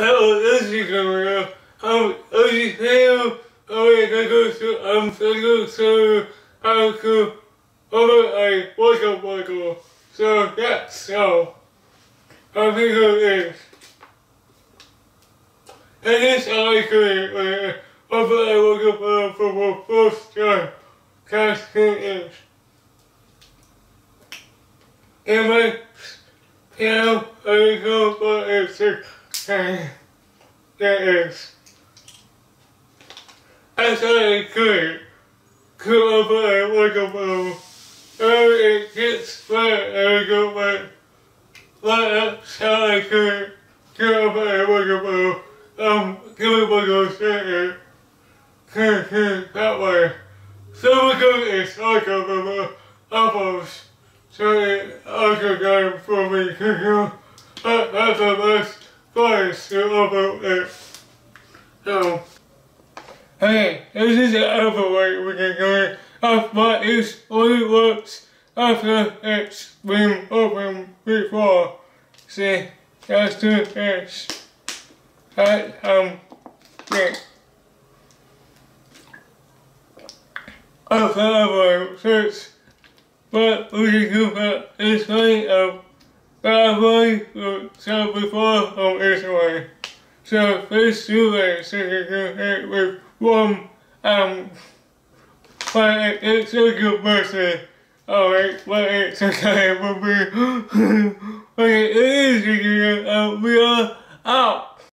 Hello, this is Gabriel. I'm Ozzy Hale. I'm going to go to, I'm going to go to, how to, over a workout. So, yeah, so, I think it is. And this I could, uh, over a workout for the first time. Cast is. And my, I go six. And that is. I thought I could come over and it gets wet and go back. But that's how I could and look up over. Um, give me one go straight that way. So go is like over apples. So it also got for me to go. That's the best place about it. So, hey, this is other way we can go off but it's only works after it's been open before. See, that's two it's that um yeah. After I search but we can do that this way of already said before on way. So let's do that so you can hit with one um but it's a good birthday. Alright, but it's okay, will be but